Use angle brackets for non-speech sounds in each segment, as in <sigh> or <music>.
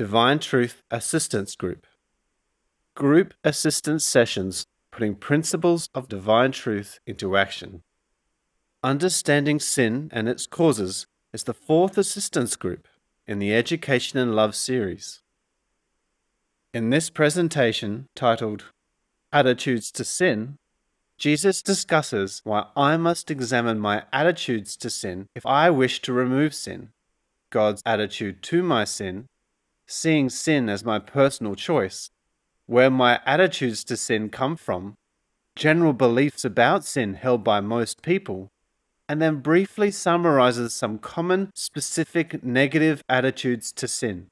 Divine Truth Assistance Group. Group assistance sessions putting principles of divine truth into action. Understanding Sin and Its Causes is the fourth assistance group in the Education in Love series. In this presentation, titled Attitudes to Sin, Jesus discusses why I must examine my attitudes to sin if I wish to remove sin, God's attitude to my sin, seeing sin as my personal choice, where my attitudes to sin come from, general beliefs about sin held by most people, and then briefly summarizes some common specific negative attitudes to sin.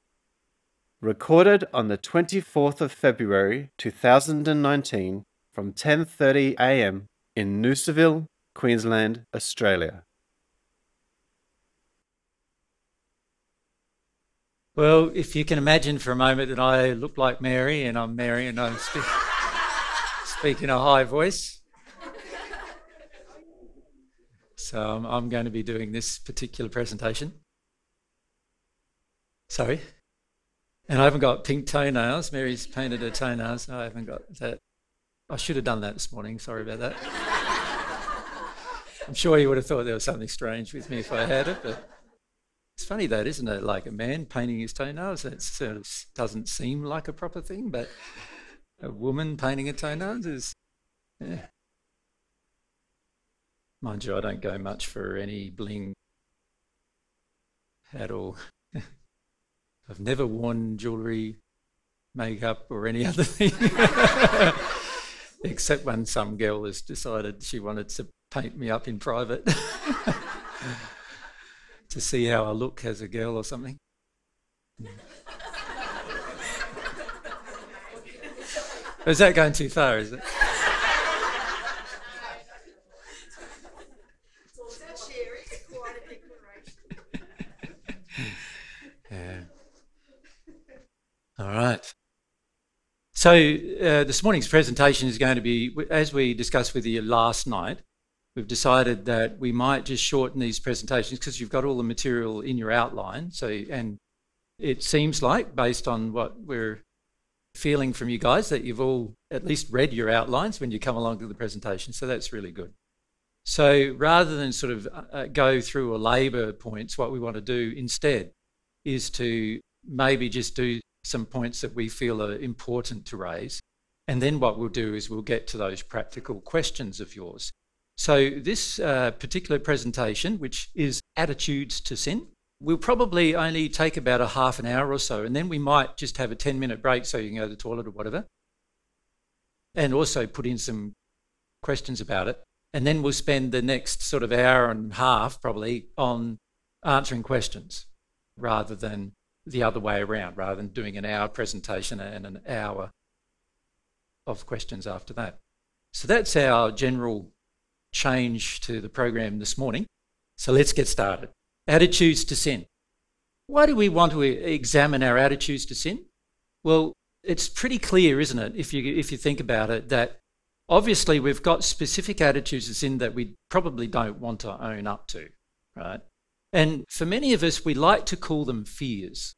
Recorded on the 24th of February 2019 from 10:30 a.m. in Noosaville, Queensland, Australia. Well, if you can imagine for a moment that I look like Mary and I'm Mary and I'm spe- speaking a high voice. So I'm, going to be doing this particular presentation. Sorry. And I haven't got pink toenails. Mary's painted her toenails. I haven't got that. I should have done that this morning. Sorry about that. <laughs> I'm sure you would have thought there was something strange with me if I had it, but funny that, isn't it? Like a man painting his toenails, it sort of doesn't seem like a proper thing, but a woman painting her toenails is, yeah. Mind you, I don't go much for any bling at all. <laughs> I've never worn jewellery, makeup, or any <laughs> other thing. except when some girl has decided she wanted to paint me up in private <laughs> to see how I look as a girl or something. is that going too far, is it? <laughs> yeah. All right. So uh, this morning's presentation is going to be, as we discussed with you last night, we've decided that we might just shorten these presentations because you've got all the material in your outline. So, and it seems like, based on what we're feeling from you guys, that you've all at least read your outlines when you come along to the presentation. So that's really good. So rather than sort of uh, go through or labour points, what we want to do instead is to maybe just do some points that we feel are important to raise. And then what we'll do is we'll get to those practical questions of yours. So, this uh, particular presentation, which is Attitudes to Sin, will probably only take about a half an hour or so. And then we might just have a 10 minute break so you can go to the toilet or whatever. And also put in some questions about it. And then we'll spend the next sort of hour and a half probably on answering questions rather than the other way around rather than doing an hour presentation and an hour of questions after that. So that's our general change to the program this morning. So let's get started. Attitudes to sin. Why do we want to examine our attitudes to sin? Well, it's pretty clear, isn't it, if you, if you think about it, that obviously we've got specific attitudes to sin that we probably don't want to own up to, right? And for many of us, we like to call them fears.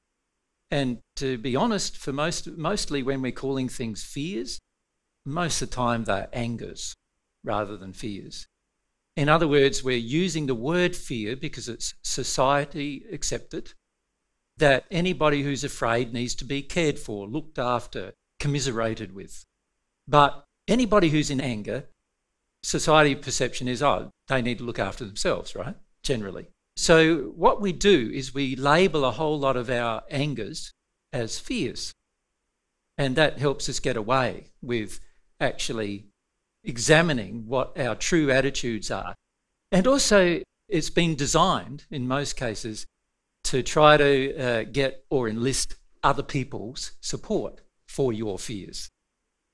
And to be honest, for most, mostly when we're calling things fears, most of the time they're angers rather than fears. In other words, we're using the word fear because it's society accepted, that anybody who's afraid needs to be cared for, looked after, commiserated with. But anybody who's in anger, society perception is, oh, they need to look after themselves, right? Generally. So, what we do is we label a whole lot of our angers as fears. And that helps us get away with actually examining what our true attitudes are. And also, it's been designed in most cases to try to uh, get or enlist other people's support for your fears.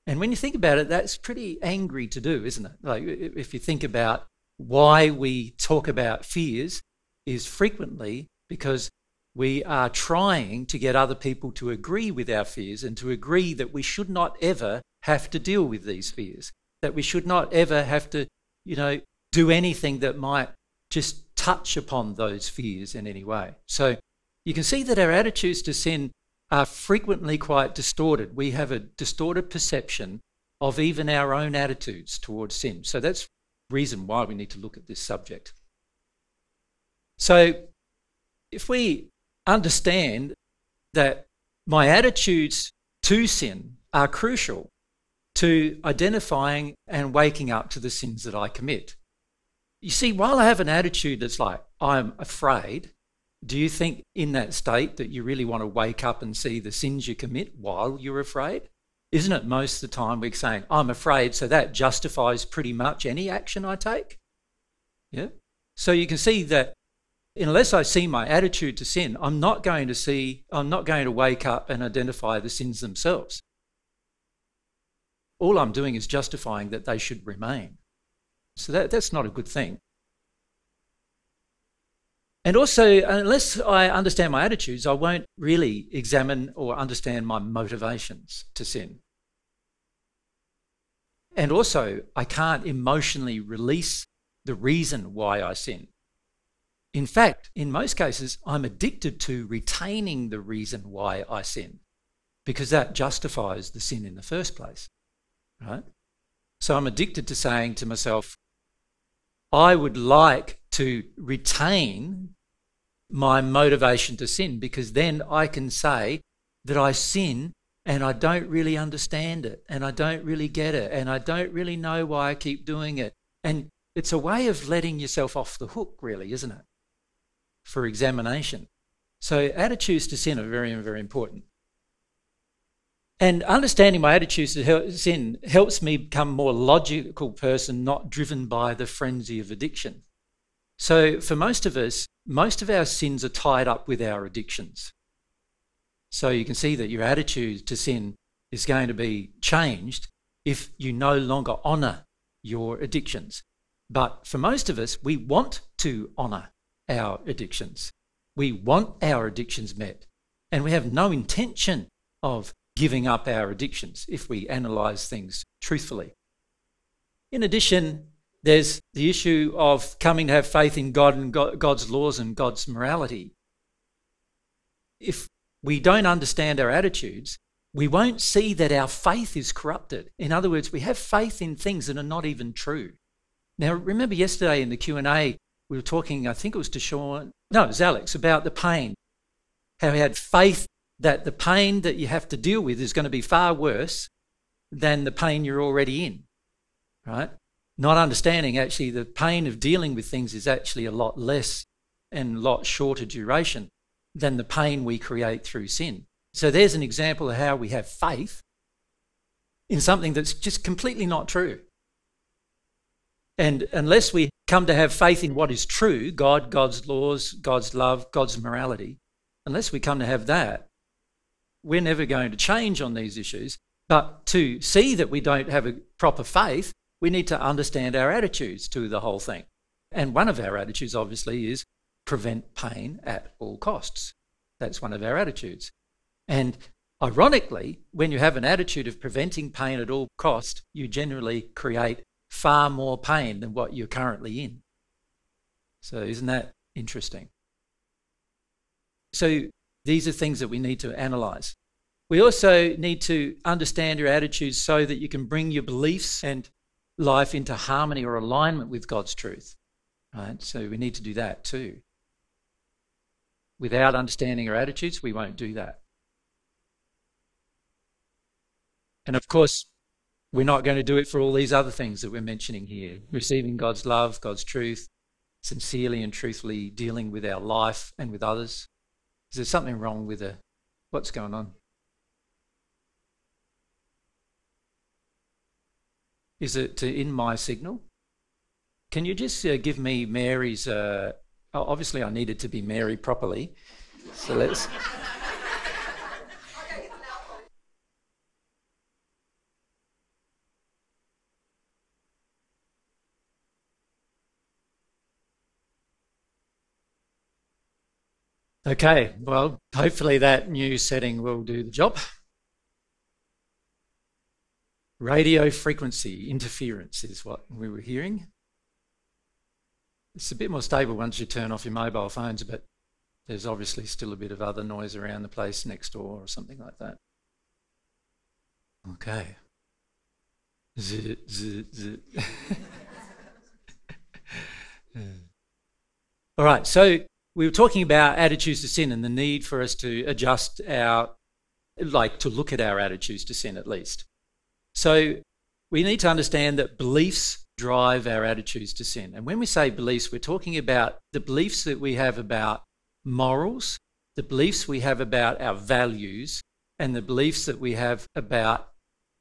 And when you think about it, that's pretty angry to do, isn't it? Like, if you think about why we talk about fears, is frequently because we are trying to get other people to agree with our fears and to agree that we should not ever have to deal with these fears, that we should not ever have to, you know, do anything that might just touch upon those fears in any way. So you can see that our attitudes to sin are frequently quite distorted. We have a distorted perception of even our own attitudes towards sin. So that's reason why we need to look at this subject. So if we understand that my attitudes to sin are crucial to identifying and waking up to the sins that I commit. You see, while I have an attitude that's like, I'm afraid, do you think in that state that you really want to wake up and see the sins you commit while you're afraid? Isn't it most of the time we're saying, I'm afraid, so that justifies pretty much any action I take? Yeah? So you can see that unless I see my attitude to sin, I'm not going to see, I'm not going to wake up and identify the sins themselves. All I'm doing is justifying that they should remain. So that, that's not a good thing. And also, unless I understand my attitudes, I won't really examine or understand my motivations to sin. And also, I can't emotionally release the reason why I sin. In fact, in most cases, I'm addicted to retaining the reason why I sin because that justifies the sin in the first place, right? So I'm addicted to saying to myself, I would like to retain my motivation to sin because then I can say that I sin and I don't really understand it and I don't really get it and I don't really know why I keep doing it. And it's a way of letting yourself off the hook, really, isn't it? For examination. So attitudes to sin are very, very important. And understanding my attitudes to sin helps me become a more logical person, not driven by the frenzy of addiction. So, for most of us, most of our sins are tied up with our addictions. So, you can see that your attitude to sin is going to be changed if you no longer honour your addictions. But for most of us, we want to honour our addictions. We want our addictions met. And we have no intention of giving up our addictions if we analyse things truthfully. In addition, there's the issue of coming to have faith in God and God's laws and God's morality. If we don't understand our attitudes, we won't see that our faith is corrupted. In other words, we have faith in things that are not even true. Now, remember yesterday in the Q&A, we were talking, I think it was to Sean, no, it was Alex, about the pain. How he had faith that the pain that you have to deal with is going to be far worse than the pain you're already in, right? Not understanding actually the pain of dealing with things is actually a lot less and a lot shorter duration than the pain we create through sin. So there's an example of how we have faith in something that's just completely not true. And unless we come to have faith in what is true God, God's laws, God's love, God's morality unless we come to have that, we're never going to change on these issues. But to see that we don't have a proper faith, we need to understand our attitudes to the whole thing. And one of our attitudes, obviously, is prevent pain at all costs. That's one of our attitudes. And ironically, when you have an attitude of preventing pain at all cost, you generally create far more pain than what you're currently in. So, isn't that interesting? So, these are things that we need to analyze. We also need to understand your attitudes so that you can bring your beliefs and life into harmony or alignment with God's truth. Right? So we need to do that too. Without understanding our attitudes, we won't do that. And of course, we're not going to do it for all these other things that we're mentioning here receiving God's love, God's truth, sincerely and truthfully dealing with our life and with others. Is there something wrong with her? what's going on? Is it in my signal? Can you just uh, give me Mary's? Uh, obviously, I needed to be Mary properly. So let's. Okay, well, hopefully that new setting will do the job. Radio frequency interference is what we were hearing. It's a bit more stable once you turn off your mobile phones, but There's obviously still a bit of other noise around the place next door or something like that. Okay. Z, z, z. All right, so we were talking about attitudes to sin and the need for us to adjust our, like to look at our attitudes to sin at least. So we need to understand that beliefs drive our attitudes to sin. And when we say beliefs, we're talking about the beliefs that we have about morals, the beliefs we have about our values, and the beliefs that we have about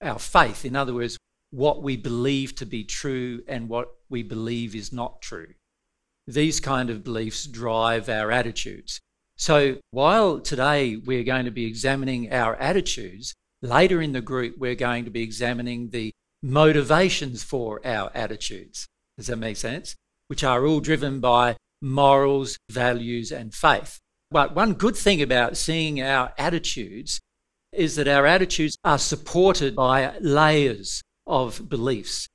our faith. In other words, what we believe to be true and what we believe is not true. These kind of beliefs drive our attitudes. So while today we're going to be examining our attitudes, later in the group we're going to be examining the motivations for our attitudes. Does that make sense? Which are all driven by morals, values, and faith. But one good thing about seeing our attitudes is that our attitudes are supported by layers of beliefs.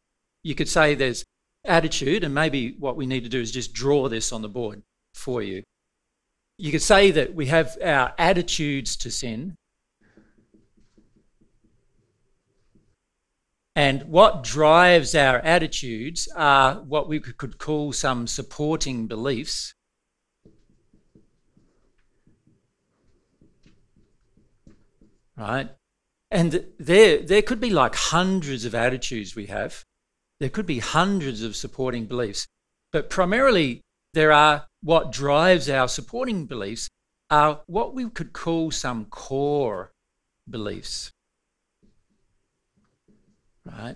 You could say there's attitude, and maybe what we need to do is just draw this on the board for you. You could say that we have our attitudes to sin, And what drives our attitudes are what we could call some supporting beliefs. Right? And there, there could be like hundreds of attitudes we have. There could be hundreds of supporting beliefs. But primarily, there are what drives our supporting beliefs are what we could call some core beliefs. Right?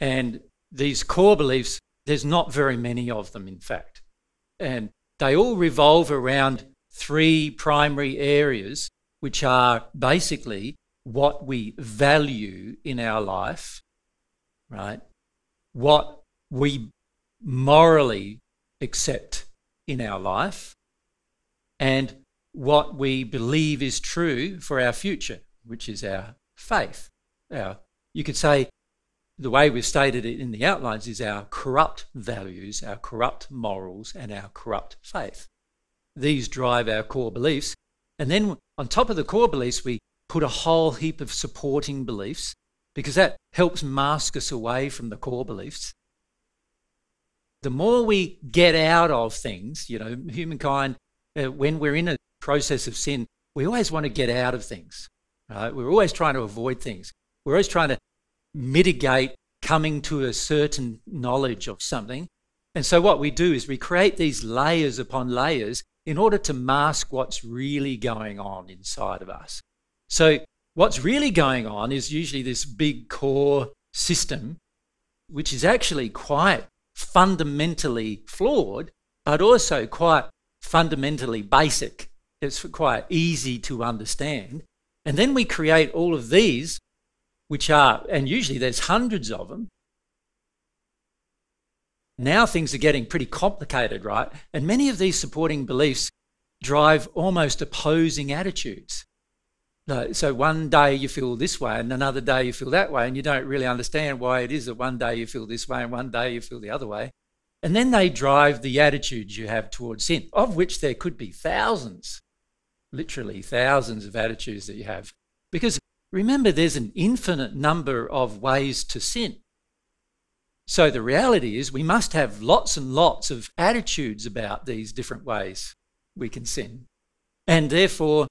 And these core beliefs, there's not very many of them, in fact. And they all revolve around three primary areas which are basically what we value in our life, right? What we morally accept in our life, and what we believe is true for our future, which is our faith. Our, you could say the way we've stated it in the outlines is our corrupt values, our corrupt morals, and our corrupt faith. These drive our core beliefs, and then on top of the core beliefs, we put a whole heap of supporting beliefs because that helps mask us away from the core beliefs. The more we get out of things, you know, humankind, uh, when we're in a process of sin, we always want to get out of things. Right? We're always trying to avoid things. We're always trying to mitigate coming to a certain knowledge of something. And so what we do is we create these layers upon layers in order to mask what's really going on inside of us. So, what's really going on is usually this big core system, which is actually quite fundamentally flawed, but also quite fundamentally basic. It's quite easy to understand. And then we create all of these, which are, and usually there's hundreds of them, now things are getting pretty complicated, right? And many of these supporting beliefs drive almost opposing attitudes. So one day you feel this way and another day you feel that way, and you don't really understand why it is that one day you feel this way and one day you feel the other way. And then they drive the attitudes you have towards sin, of which there could be thousands, literally thousands of attitudes that you have. Because remember, there's an infinite number of ways to sin. So the reality is, we must have lots and lots of attitudes about these different ways we can sin. And therefore,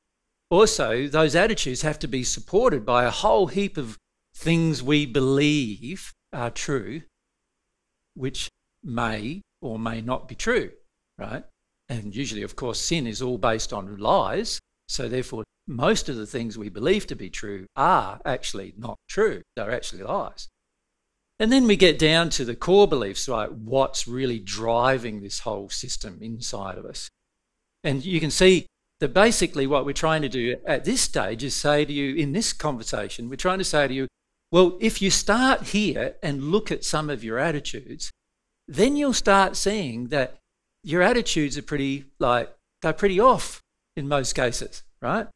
also, those attitudes have to be supported by a whole heap of things we believe are true, which may or may not be true, right? And usually, of course, sin is all based on lies. So, therefore, most of the things we believe to be true are actually not true. They're actually lies. And then we get down to the core beliefs, right? What's really driving this whole system inside of us? And you can see that basically what we're trying to do at this stage is say to you in this conversation, we're trying to say to you, well, if you start here and look at some of your attitudes, then you'll start seeing that your attitudes are pretty, like, they're pretty off in most cases, right?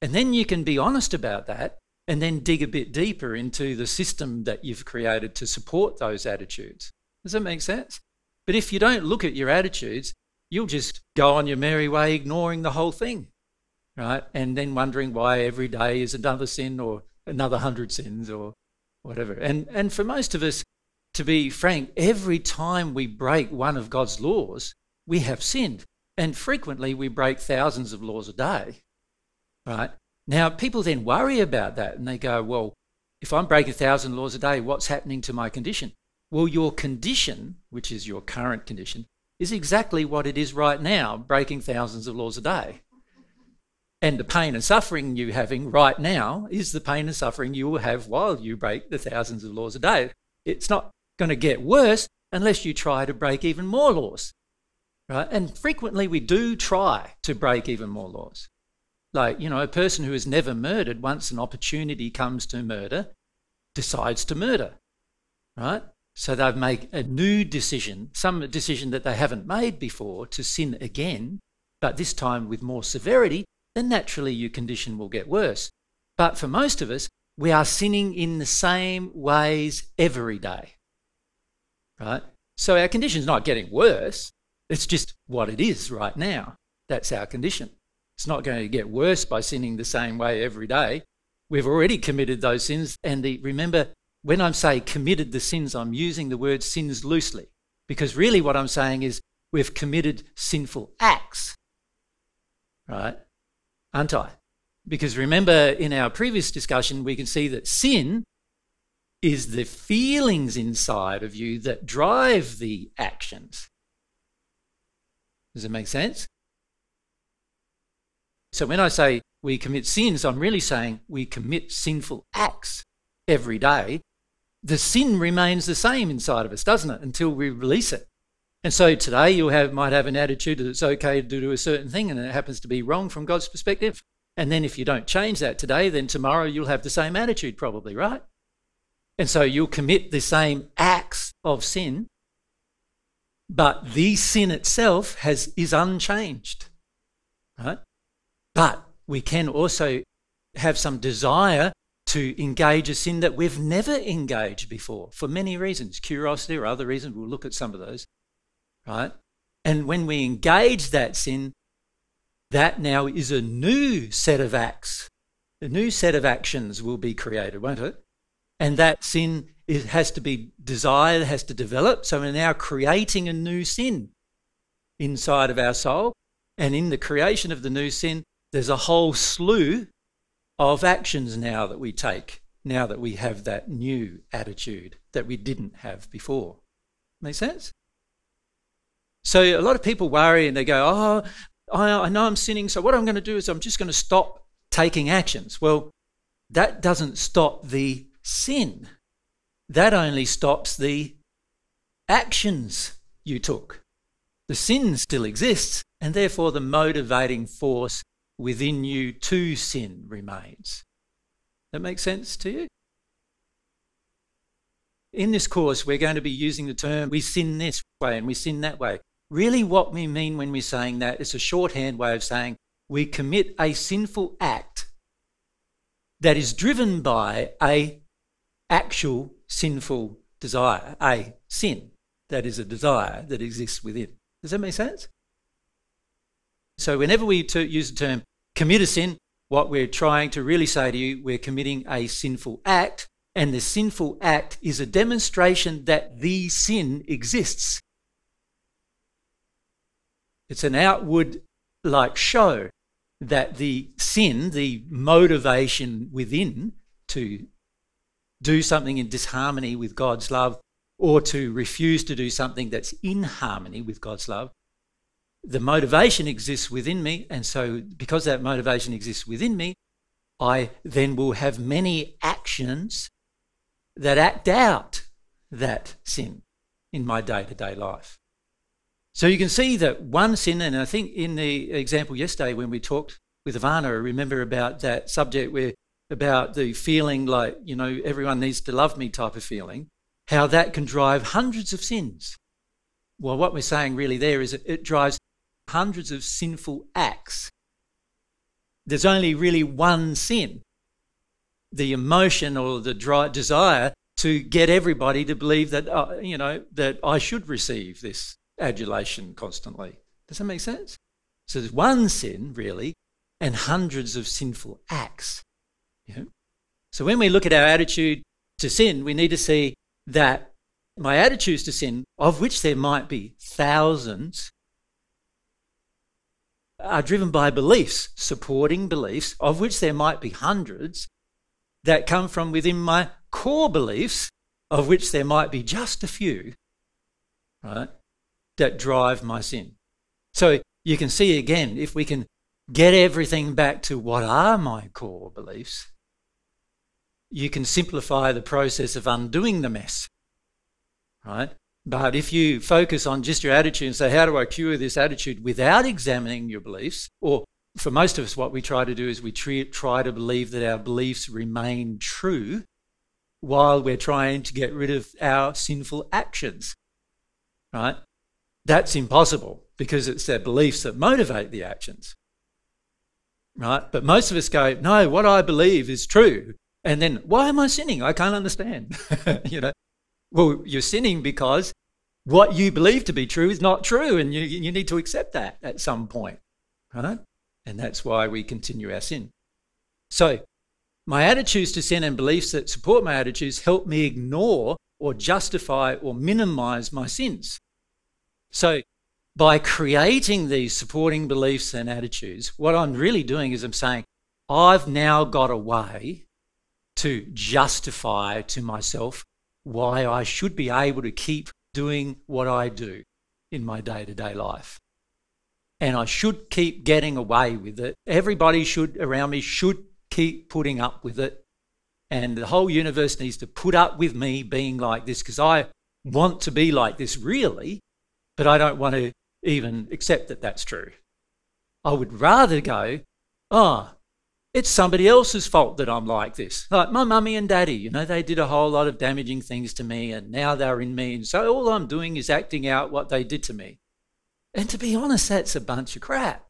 And then you can be honest about that and then dig a bit deeper into the system that you've created to support those attitudes. Does that make sense? But if you don't look at your attitudes, you'll just go on your merry way, ignoring the whole thing, right? And then wondering why every day is another sin or another hundred sins or whatever. And and for most of us, to be frank, every time we break one of God's laws, we have sinned. And frequently we break thousands of laws a day. Right? Now, people then worry about that and they go, well, if I'm breaking a thousand laws a day, what's happening to my condition? Well, your condition, which is your current condition, is exactly what it is right now, breaking thousands of laws a day. And the pain and suffering you're having right now is the pain and suffering you will have while you break the thousands of laws a day. It's not going to get worse unless you try to break even more laws. Right? And frequently we do try to break even more laws. Like, you know, a person who has never murdered, once an opportunity comes to murder, decides to murder. Right? So they've made a new decision, some decision that they haven't made before to sin again, but this time with more severity then naturally your condition will get worse. But for most of us, we are sinning in the same ways every day. Right? So our condition's not getting worse. It's just what it is right now. That's our condition. It's not going to get worse by sinning the same way every day. We've already committed those sins. And the, remember, when I'm saying committed the sins, I'm using the word sins loosely. Because really what I'm saying is we've committed sinful acts. Right? aren't I? Because remember, in our previous discussion, we can see that sin is the feelings inside of you that drive the actions. Does it make sense? So when I say we commit sins, I'm really saying we commit sinful acts every day. The sin remains the same inside of us, doesn't it, until we release it. And so today you have, might have an attitude that it's okay to do a certain thing and it happens to be wrong from God's perspective. And then if you don't change that today, then tomorrow you'll have the same attitude, probably, right? And so you'll commit the same acts of sin, but the sin itself has, is unchanged, right? But we can also have some desire to engage a sin that we've never engaged before for many reasons, curiosity or other reasons. We'll look at some of those right? And when we engage that sin, that now is a new set of acts. A new set of actions will be created, won't it? And that sin is, has to be desired, has to develop. So we're now creating a new sin inside of our soul. And in the creation of the new sin, there's a whole slew of actions now that we take, now that we have that new attitude that we didn't have before. Make sense? So a lot of people worry and they go, oh, I, I know I'm sinning, so what I'm going to do is I'm just going to stop taking actions. Well, that doesn't stop the sin. That only stops the actions you took. The sin still exists, and therefore the motivating force within you to sin remains. That makes sense to you? In this course, we're going to be using the term we sin this way and we sin that way. Really, what we mean when we're saying that is a shorthand way of saying we commit a sinful act that is driven by a actual sinful desire, a sin that is a desire that exists within. Does that make sense? So, whenever we use the term commit a sin, what we're trying to really say to you, we're committing a sinful act, and the sinful act is a demonstration that the sin exists. It's an outward like show that the sin, the motivation within to do something in disharmony with God's love or to refuse to do something that's in harmony with God's love, the motivation exists within me. And so, because that motivation exists within me, I then will have many actions that act out that sin in my day to day life. So you can see that one sin, and I think in the example yesterday when we talked with Ivana, remember about that subject where about the feeling like, you know, everyone needs to love me type of feeling, how that can drive hundreds of sins. Well, what we're saying really there is it drives hundreds of sinful acts. There's only really one sin the emotion or the desire to get everybody to believe that, uh, you know, that I should receive this adulation constantly. Does that make sense? So there's one sin, really, and hundreds of sinful acts. You know? So when we look at our attitude to sin, we need to see that my attitudes to sin, of which there might be thousands, are driven by beliefs, supporting beliefs, of which there might be hundreds, that come from within my core beliefs, of which there might be just a few, right, that drive my sin. So you can see again, if we can get everything back to what are my core beliefs, you can simplify the process of undoing the mess, right? But if you focus on just your attitude and say, how do I cure this attitude without examining your beliefs? Or for most of us, what we try to do is we try to believe that our beliefs remain true while we're trying to get rid of our sinful actions, right? That's impossible because it's their beliefs that motivate the actions, right? But most of us go, no, what I believe is true. And then, why am I sinning? I can't understand. <laughs> you know, well, you're sinning because what you believe to be true is not true, and you, you need to accept that at some point, right? And that's why we continue our sin. So, my attitudes to sin and beliefs that support my attitudes help me ignore or justify or minimize my sins. So, by creating these supporting beliefs and attitudes, what I'm really doing is I'm saying, I've now got a way to justify to myself why I should be able to keep doing what I do in my day to day life. And I should keep getting away with it. Everybody should around me should keep putting up with it. And the whole universe needs to put up with me being like this because I want to be like this, really, but I don't want to even accept that that's true. I would rather go, oh, it's somebody else's fault that I'm like this. Like my mummy and daddy, you know, they did a whole lot of damaging things to me and now they're in me. And so all I'm doing is acting out what they did to me. And to be honest, that's a bunch of crap.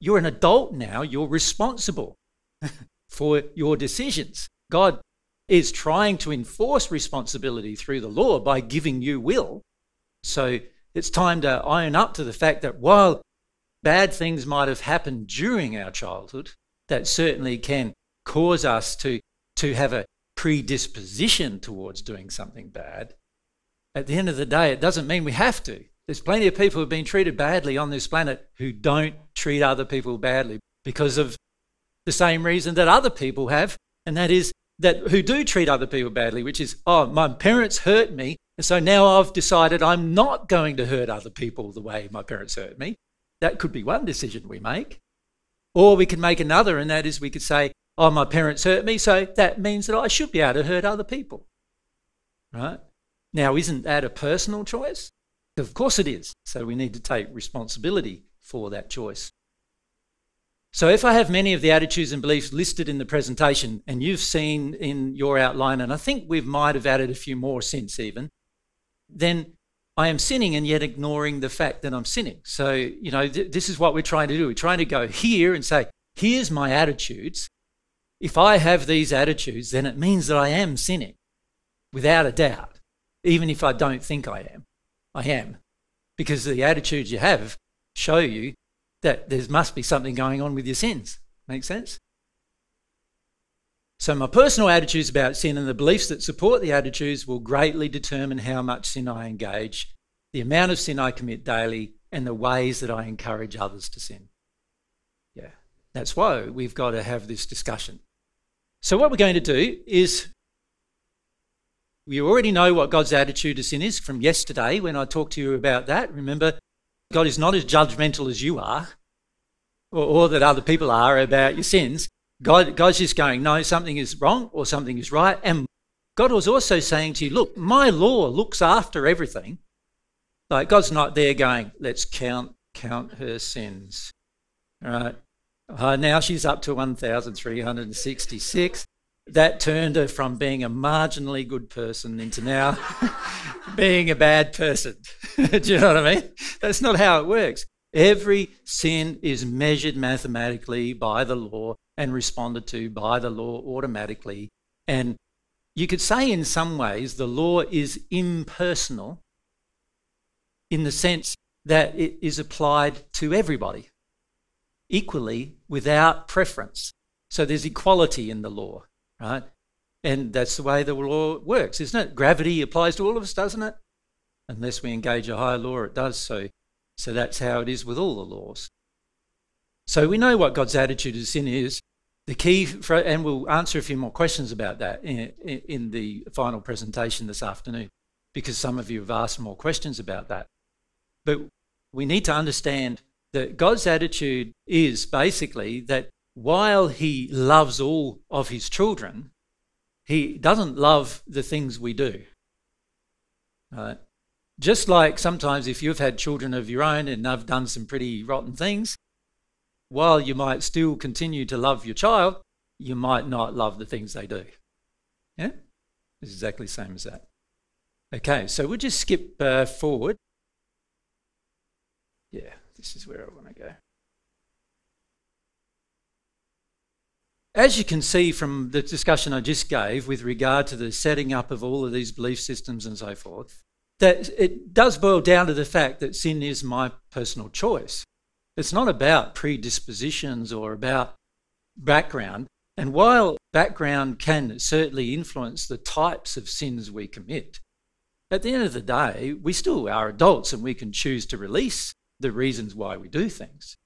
You're an adult now, you're responsible <laughs> for your decisions. God is trying to enforce responsibility through the law by giving you will. So it's time to iron up to the fact that while bad things might have happened during our childhood that certainly can cause us to, to have a predisposition towards doing something bad. At the end of the day, it doesn't mean we have to. There's plenty of people who've been treated badly on this planet who don't treat other people badly because of the same reason that other people have, and that is that who do treat other people badly, which is, oh, my parents hurt me, and so now I've decided I'm not going to hurt other people the way my parents hurt me. That could be one decision we make. Or we can make another, and that is we could say, oh, my parents hurt me, so that means that I should be able to hurt other people. Right? Now, isn't that a personal choice? Of course it is. So we need to take responsibility for that choice. So if I have many of the attitudes and beliefs listed in the presentation, and you've seen in your outline, and I think we might have added a few more since even, then I am sinning and yet ignoring the fact that I'm sinning. So, you know, th- this is what we're trying to do. We're trying to go here and say, here's my attitudes. If I have these attitudes, then it means that I am sinning without a doubt, even if I don't think I am. I am. Because the attitudes you have show you that there must be something going on with your sins. Make sense? So, my personal attitudes about sin and the beliefs that support the attitudes will greatly determine how much sin I engage, the amount of sin I commit daily, and the ways that I encourage others to sin. Yeah, that's why we've got to have this discussion. So, what we're going to do is we already know what God's attitude to sin is from yesterday when I talked to you about that. Remember, God is not as judgmental as you are or, or that other people are about your sins. God, God's just going, no, something is wrong or something is right. And God was also saying to you, look, my law looks after everything. Like God's not there going, let's count count her sins. All right. Uh, now she's up to 1,366. That turned her from being a marginally good person into now <laughs> being a bad person. <laughs> Do you know what I mean? That's not how it works. Every sin is measured mathematically by the law and responded to by the law automatically. And you could say, in some ways, the law is impersonal in the sense that it is applied to everybody equally without preference. So there's equality in the law, right? And that's the way the law works, isn't it? Gravity applies to all of us, doesn't it? Unless we engage a higher law, it does so. So that's how it is with all the laws. So we know what God's attitude to sin is. The key, for, and we'll answer a few more questions about that in, in the final presentation this afternoon, because some of you have asked more questions about that. But we need to understand that God's attitude is basically that while He loves all of His children, He doesn't love the things we do. Right? Just like sometimes if you've had children of your own and they've done some pretty rotten things, while you might still continue to love your child, you might not love the things they do. Yeah? It's exactly the same as that. Okay, so we'll just skip uh, forward. Yeah, this is where I want to go. As you can see from the discussion I just gave with regard to the setting up of all of these belief systems and so forth, that it does boil down to the fact that sin is my personal choice. It's not about predispositions or about background. And while background can certainly influence the types of sins we commit, at the end of the day, we still are adults and we can choose to release the reasons why we do things.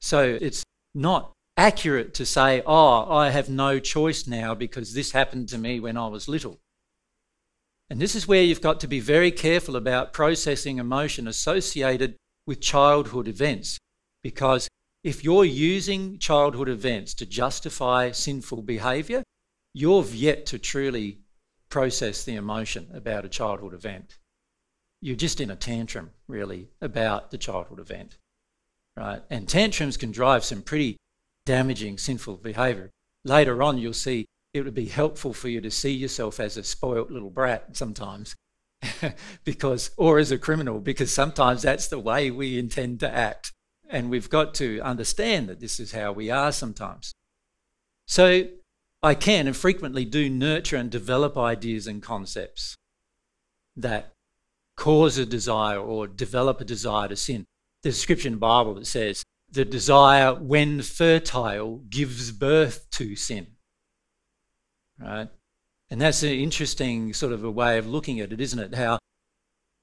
So it's not accurate to say, oh, I have no choice now because this happened to me when I was little. And this is where you've got to be very careful about processing emotion associated with childhood events. Because if you're using childhood events to justify sinful behavior, you've yet to truly process the emotion about a childhood event. You're just in a tantrum, really, about the childhood event. Right? And tantrums can drive some pretty damaging sinful behavior. Later on, you'll see it would be helpful for you to see yourself as a spoilt little brat sometimes. <laughs> because or as a criminal because sometimes that's the way we intend to act and we've got to understand that this is how we are sometimes. So I can and frequently do nurture and develop ideas and concepts that cause a desire or develop a desire to sin. There's a scripture in the Bible that says, the desire, when fertile, gives birth to sin. Right? And that's an interesting sort of a way of looking at it, isn't it? How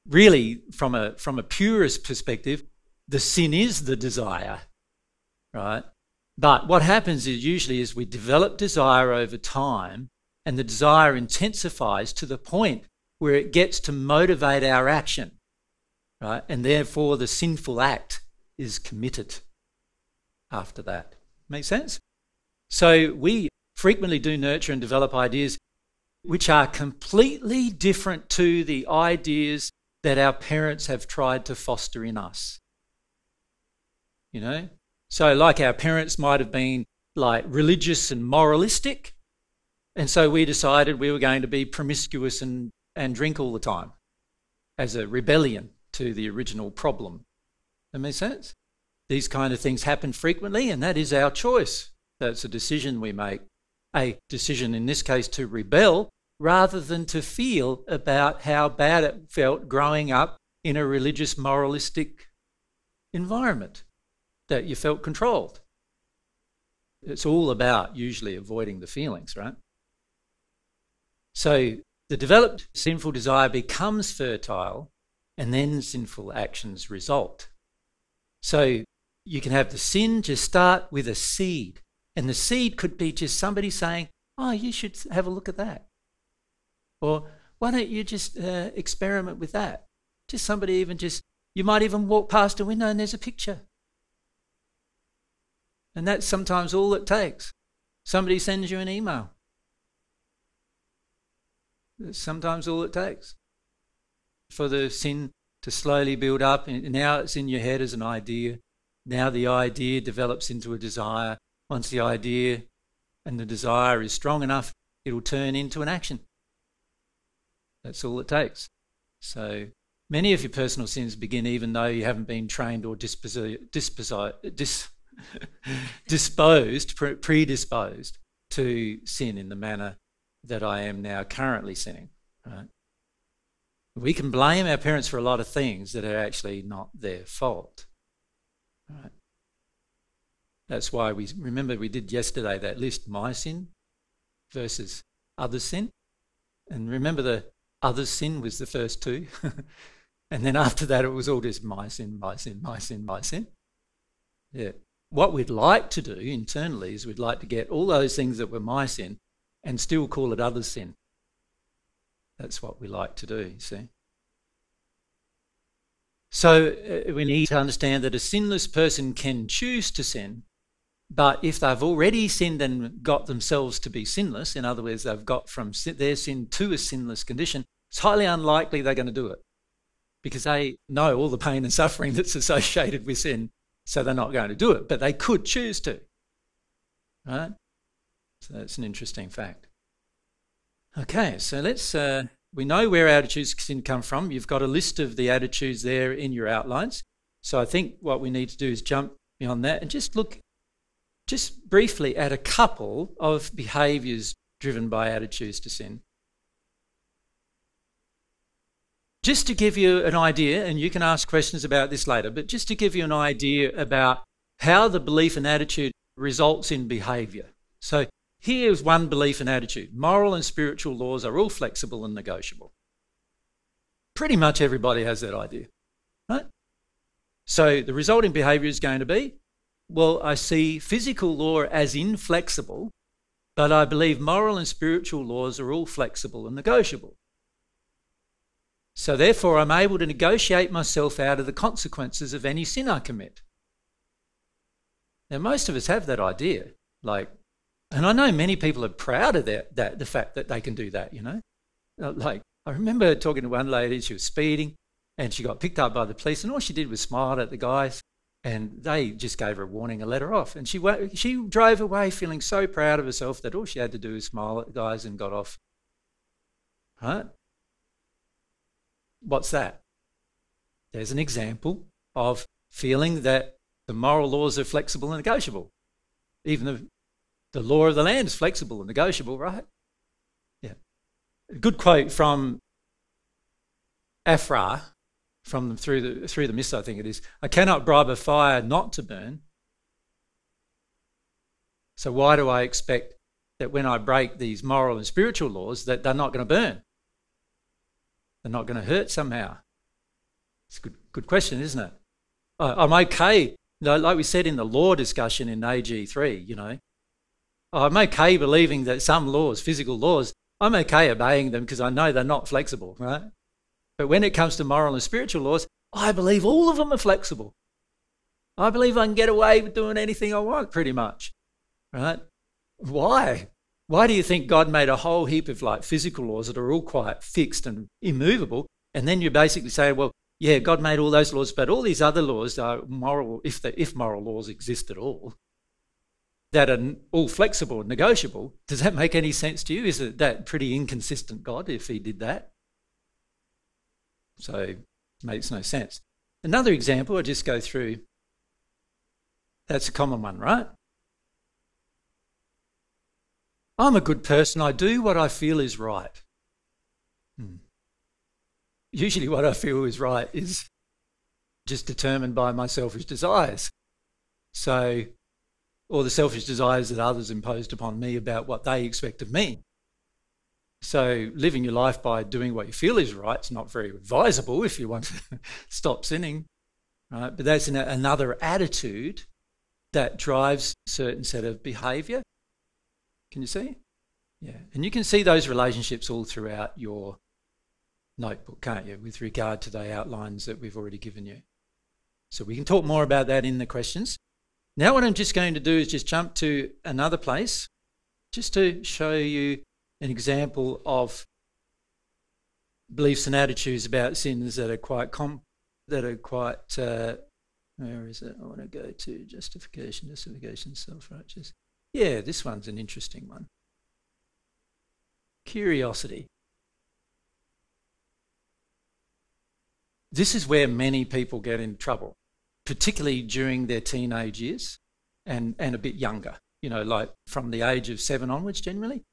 really, from a from a purist perspective, the sin is the desire, right? But what happens is usually is we develop desire over time and the desire intensifies to the point where it gets to motivate our action, right? And therefore the sinful act is committed after that. Make sense? So we frequently do nurture and develop ideas which are completely different to the ideas that our parents have tried to foster in us you know? So, like our parents might have been like religious and moralistic, and so we decided we were going to be promiscuous and, and drink all the time as a rebellion to the original problem. That makes sense? These kind of things happen frequently, and that is our choice. That's a decision we make. A decision, in this case, to rebel rather than to feel about how bad it felt growing up in a religious, moralistic environment that you felt controlled. It's all about usually avoiding the feelings, right? So the developed sinful desire becomes fertile and then sinful actions result. So you can have the sin just start with a seed. And the seed could be just somebody saying, Oh, you should have a look at that. Or why don't you just uh, experiment with that? Just somebody even just, you might even walk past a window and there's a picture. And that's sometimes all it takes. Somebody sends you an email. That's sometimes all it takes for the sin to slowly build up. And now it's in your head as an idea. Now the idea develops into a desire. Once the idea and the desire is strong enough, it'll turn into an action. That's all it takes. So many of your personal sins begin even though you haven't been trained or disposi- dis- disposed, predisposed to sin in the manner that I am now currently sinning. Right? We can blame our parents for a lot of things that are actually not their fault. Right. That's why we remember we did yesterday that list my sin versus other sin. And remember the other sin was the first two. <laughs> and then after that it was all just my sin, my sin, my sin, my sin. Yeah. What we'd like to do internally is we'd like to get all those things that were my sin and still call it other sin. That's what we like to do, you see. So uh, we need to understand that a sinless person can choose to sin, but if they've already sinned and got themselves to be sinless, in other words, they've got from their sin to a sinless condition, it's highly unlikely they're going to do it because they know all the pain and suffering <laughs> that's associated with sin, so they're not going to do it. But they could choose to. Right? So that's an interesting fact. Okay, so let's. Uh, we know where attitudes can come from. You've got a list of the attitudes there in your outlines. So I think what we need to do is jump beyond that and just look, just briefly, at a couple of behaviours driven by attitudes to sin. Just to give you an idea, and you can ask questions about this later, but just to give you an idea about how the belief and attitude results in behaviour. So Here's one belief and attitude moral and spiritual laws are all flexible and negotiable. Pretty much everybody has that idea, right? So the resulting behavior is going to be well, I see physical law as inflexible, but I believe moral and spiritual laws are all flexible and negotiable. So therefore, I'm able to negotiate myself out of the consequences of any sin I commit. Now, most of us have that idea. Like, and I know many people are proud of that, that the fact that they can do that, you know. Uh, like, I remember talking to one lady, she was speeding and she got picked up by the police, and all she did was smile at the guys, and they just gave her a warning and let her off. And she, she drove away feeling so proud of herself that all she had to do was smile at the guys and got off. Right? What's that? There's an example of feeling that the moral laws are flexible and negotiable. Even the the law of the land is flexible and negotiable, right? Yeah. A good quote from Aphraar, from through the through the mist, I think it is. I cannot bribe a fire not to burn. So why do I expect that when I break these moral and spiritual laws that they're not going to burn? They're not going to hurt somehow. It's a good good question, isn't it? I'm okay. Like we said in the law discussion in AG3, you know, I'm okay believing that some laws, physical laws, I'm okay obeying them because I know they're not flexible, right? But when it comes to moral and spiritual laws, I believe all of them are flexible. I believe I can get away with doing anything I want, pretty much, right? Why? Why do you think God made a whole heap of like physical laws that are all quite fixed and immovable? And then you basically say, well, yeah, God made all those laws, but all these other laws are moral, if, the, if moral laws exist at all, that are all flexible and negotiable. Does that make any sense to you? Is it that pretty inconsistent God if he did that? So it makes no sense. Another example, I'll just go through. That's a common one, right? I'm a good person. I do what I feel is right. Hmm. Usually, what I feel is right is just determined by my selfish desires. So or the selfish desires that others imposed upon me about what they expect of me. So, living your life by doing what you feel is right is not very advisable if you want to <laughs> stop sinning, right? But that's an, another attitude that drives a certain set of behavior. Can you see? Yeah. And you can see those relationships all throughout your notebook, can't you, with regard to the outlines that we've already given you. So, we can talk more about that in the questions. Now what I'm just going to do is just jump to another place just to show you an example of beliefs and attitudes about sins that are quite that are quite uh, where is it? I want to go to justification, justification, self-righteous. Yeah, this one's an interesting one. Curiosity. This is where many people get in trouble particularly during their teenage years and, and a bit younger, you know, like from the age of seven onwards generally.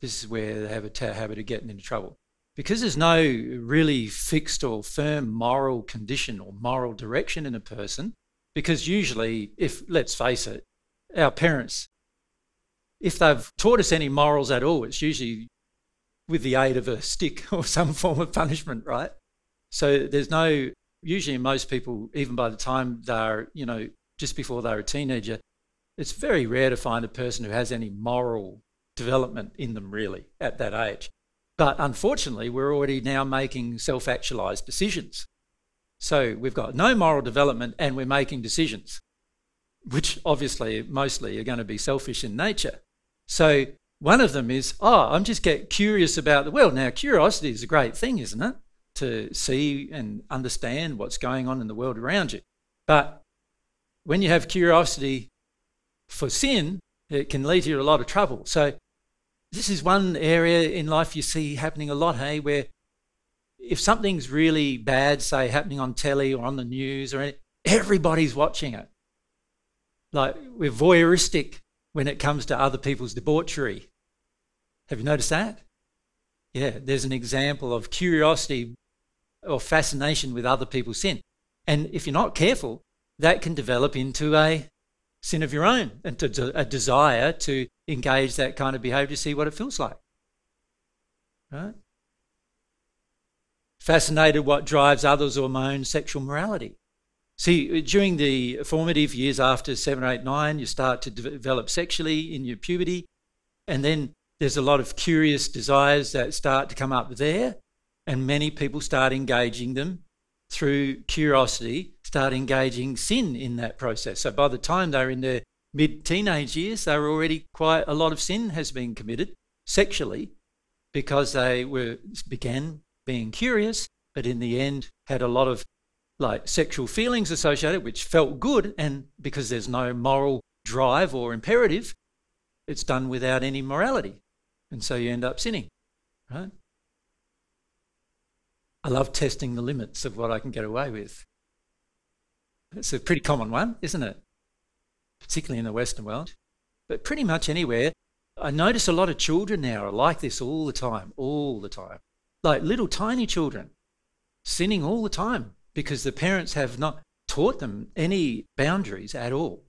This is where they have a habit of getting into trouble. because there's no really fixed or firm moral condition or moral direction in a person, because usually, if let's face it, our parents, if they've taught us any morals at all, it's usually with the aid of a stick <laughs> or some form of punishment, right? So there's no, usually most people, even by the time they're, you know, just before they're a teenager, it's very rare to find a person who has any moral development in them really at that age. But unfortunately, we're already now making self actualized decisions. So we've got no moral development and we're making decisions, which obviously mostly are going to be selfish in nature. So one of them is, oh, I'm just get curious about the world. Now, curiosity is a great thing, isn't it? To see and understand what's going on in the world around you. But when you have curiosity for sin, it can lead you to a lot of trouble. So this is one area in life you see happening a lot, hey, where if something's really bad, say happening on telly or on the news or anything, everybody's watching it. Like we're voyeuristic when it comes to other people's debauchery. Have you noticed that? Yeah, there's an example of curiosity or fascination with other people's sin. And if you're not careful, that can develop into a sin of your own and to a desire to engage that kind of behavior to see what it feels like. Right? Fascinated what drives others or my own sexual morality. See, during the formative years after seven, eight, nine, you start to develop sexually in your puberty, and then there's a lot of curious desires that start to come up there, and many people start engaging them through curiosity, start engaging sin in that process. So by the time they're in their mid teenage years, they were already quite a lot of sin has been committed sexually because they were began being curious, but in the end had a lot of like sexual feelings associated, which felt good, and because there's no moral drive or imperative, it's done without any morality, and so you end up sinning, right? I love testing the limits of what I can get away with. It's a pretty common one, isn't it? Particularly in the Western world. But pretty much anywhere. I notice a lot of children now are like this all the time, all the time. Like little tiny children, sinning all the time because the parents have not taught them any boundaries at all.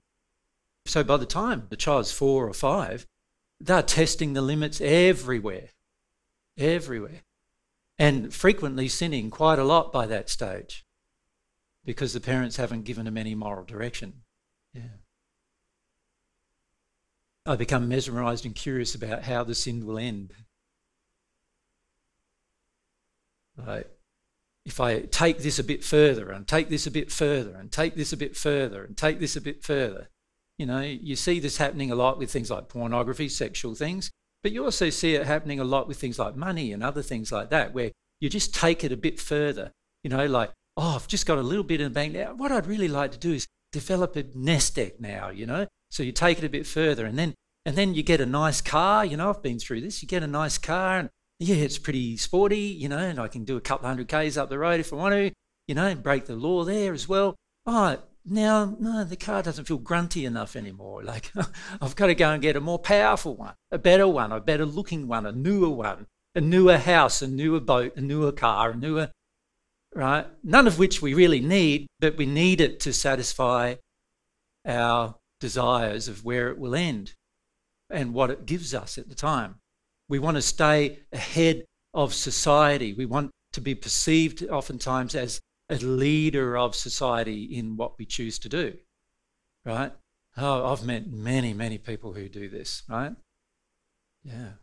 So by the time the child's four or five, they're testing the limits everywhere. Everywhere and frequently sinning quite a lot by that stage because the parents haven't given them any moral direction. Yeah. I become mesmerized and curious about how the sin will end. Like, if I take this a bit further and take this a bit further and take this a bit further and take this a bit further, you know, you see this happening a lot with things like pornography, sexual things. But you also see it happening a lot with things like money and other things like that, where you just take it a bit further. You know, like, oh, I've just got a little bit in the bank now. What I'd really like to do is develop a nest egg now, you know? So you take it a bit further and then and then you get a nice car, you know, I've been through this. You get a nice car and yeah, it's pretty sporty, you know, and I can do a couple hundred Ks up the road if I want to, you know, and break the law there as well. Oh, now, no, the car doesn't feel grunty enough anymore. <laughs> Like, I've got to go and get a more powerful one, a better one, a better looking one, a newer one, a newer house, a newer boat, a newer car, a newer, right? None of which we really need, but we need it to satisfy our desires of where it will end and what it gives us at the time. We want to stay ahead of society. We want to be perceived oftentimes as a leader of society in what we choose to do, right? Oh, I've met many, many people who do this, right? Yeah.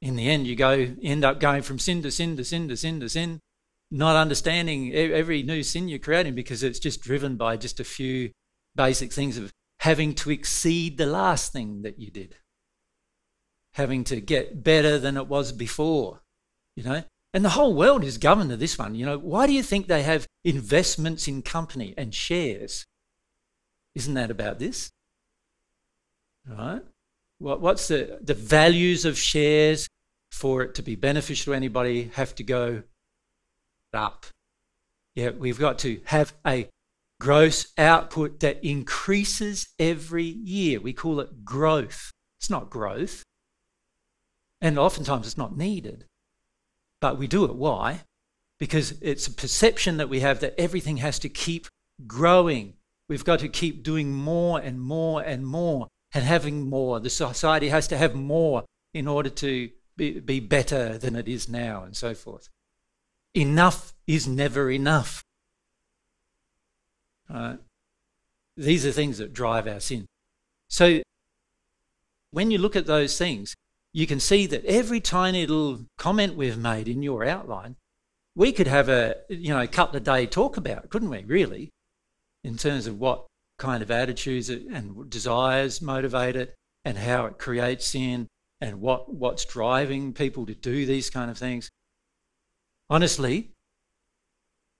In the end, you go end up going from sin to sin to sin to sin to sin, not understanding every new sin you're creating because it's just driven by just a few basic things of having to exceed the last thing that you did, having to get better than it was before, you know. And the whole world is governed to this one. You know, why do you think they have investments in company and shares? Isn't that about this? Right? What, what's the, the values of shares for it to be beneficial to anybody have to go up. Yeah, we've got to have a gross output that increases every year. We call it growth. It's not growth. And oftentimes it's not needed. But we do it. Why? Because it's a perception that we have that everything has to keep growing. We've got to keep doing more and more and more and having more. The society has to have more in order to be, be better than it is now and so forth. Enough is never enough. Uh, these are things that drive our sin. So when you look at those things, you can see that every tiny little comment we've made in your outline, we could have a you know couple of day talk about, couldn't we? Really, in terms of what kind of attitudes and desires motivate it, and how it creates sin, and what what's driving people to do these kind of things. Honestly,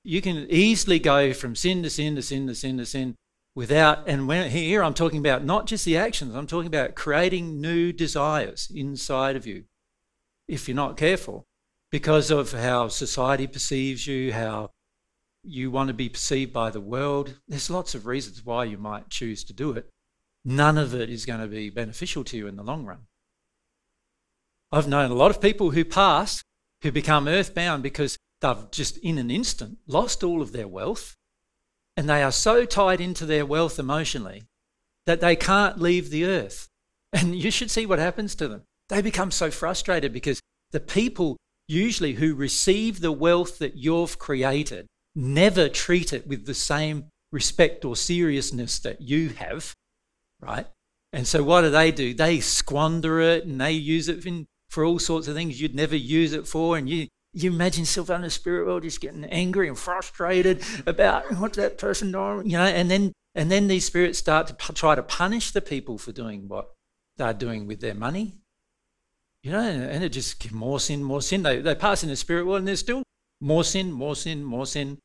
you can easily go from sin to sin to sin to sin to sin without and when here I'm talking about not just the actions I'm talking about creating new desires inside of you if you're not careful because of how society perceives you how you want to be perceived by the world. There's lots of reasons why you might choose to do it. None of it is going to be beneficial to you in the long run. I've known a lot of people who pass who become earthbound because they've just in an instant lost all of their wealth and they are so tied into their wealth emotionally that they can't leave the earth. And you should see what happens to them. They become so frustrated because the people usually who receive the wealth that you've created never treat it with the same respect or seriousness that you have, right? And so what do they do? They squander it and they use it in, for all sorts of things you'd never use it for. And you, you imagine in the spirit world just getting angry and frustrated about what's that person doing, you know, and then and then these spirits start to try to punish the people for doing what they're doing with their money. You know, and it just more sin, more sin. They, they pass in the spirit world and there's still more sin, more sin, more sin,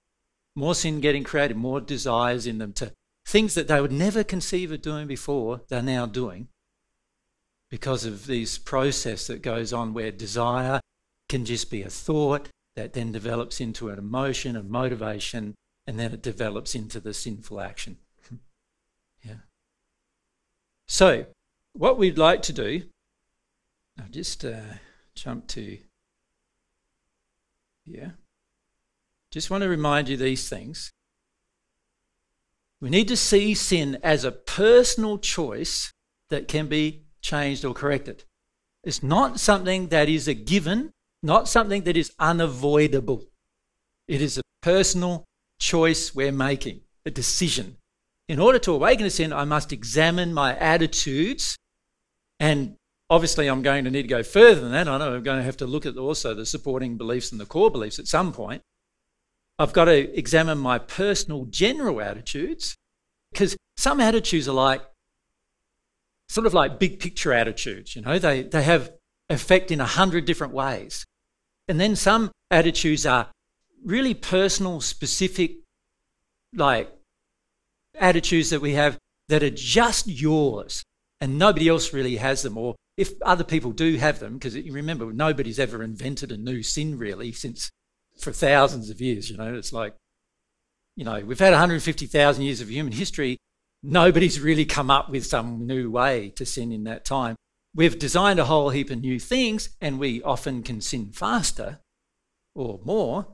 more sin getting created, more desires in them to things that they would never conceive of doing before, they're now doing because of this process that goes on where desire can just be a thought that then develops into an emotion, a motivation, and then it develops into the sinful action. <laughs> yeah. So, what we'd like to do, I'll just uh, jump to, yeah. Just want to remind you these things. We need to see sin as a personal choice that can be changed or corrected. It's not something that is a given not something that is unavoidable. It is a personal choice we're making, a decision. In order to awaken a sin, I must examine my attitudes. And obviously, I'm going to need to go further than that. I know I'm going to have to look at also the supporting beliefs and the core beliefs at some point. I've got to examine my personal general attitudes because some attitudes are like sort of like big picture attitudes, you know, they, they have effect in a hundred different ways. And then some attitudes are really personal, specific, like attitudes that we have that are just yours and nobody else really has them. Or if other people do have them, because you remember, nobody's ever invented a new sin really since for thousands of years. You know, it's like, you know, we've had 150,000 years of human history. Nobody's really come up with some new way to sin in that time. We've designed a whole heap of new things, and we often can sin faster or more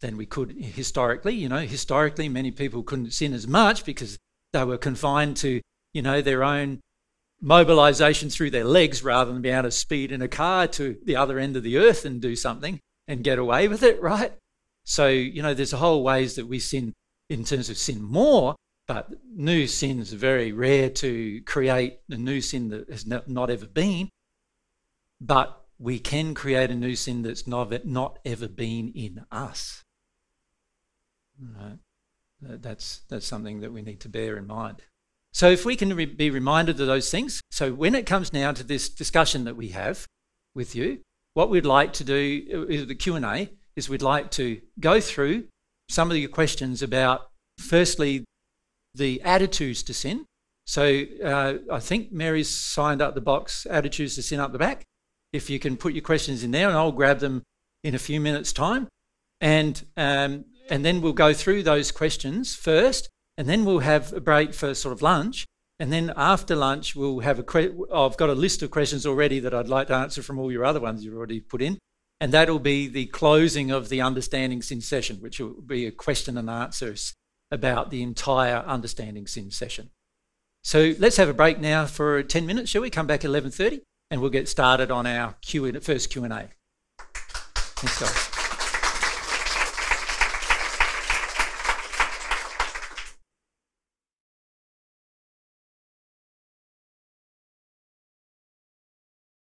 than we could historically. You know, historically, many people couldn't sin as much because they were confined to, you know, their own mobilization through their legs rather than being able to speed in a car to the other end of the earth and do something and get away with it, right? So, you know, there's a whole ways that we sin in terms of sin more, but new sins are very rare to create a new sin that has not ever been. But we can create a new sin that's not, not ever been in us. Right? That's, that's something that we need to bear in mind. So if we can re- be reminded of those things, so when it comes now to this discussion that we have with you, what we'd like to do is uh, the Q&A is we'd like to go through some of your questions about firstly the attitudes to sin. So uh, I think Mary's signed up the box, attitudes to sin up the back. If you can put your questions in there, and I'll grab them in a few minutes' time. And, um, and then we'll go through those questions first, and then we'll have a break for sort of lunch. And then after lunch, we'll have a. Que- I've got a list of questions already that I'd like to answer from all your other ones you've already put in. And that'll be the closing of the Understanding Sin session, which will be a question and answers about the entire Understanding Sin session. So let's have a break now for 10 minutes, shall we? Come back at 11.30 and we'll get started on our Q- first Q&A. Thanks, guys.